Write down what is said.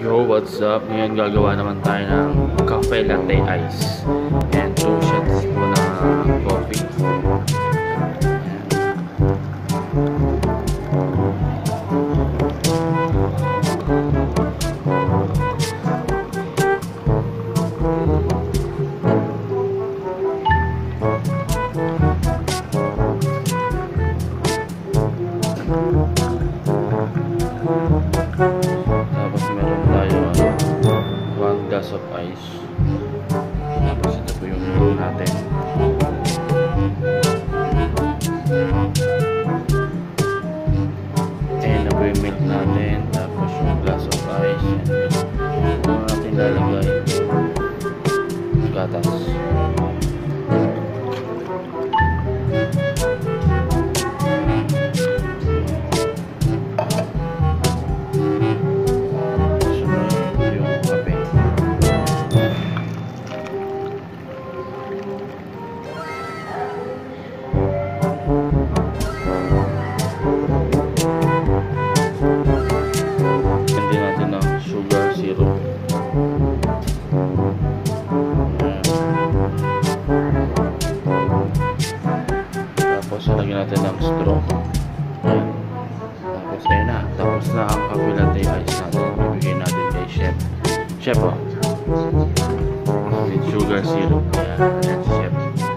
Yo, what's up? Ngayon gagawa naman tayo ng cafe latte ice. And two shots glass of ice. Tapos ito po yung milk natin. Ayan na po yung milk natin. Tapos yung glass of ice. Yan. Ito natin lalagay. Gatas. Sunod natin ng straw. Ayan. Tapos ayun na. Tapos na ang coffee latte ice natin. Bibigay natin kay chef. Chef oh. With sugar syrup. Ayan. Ayan si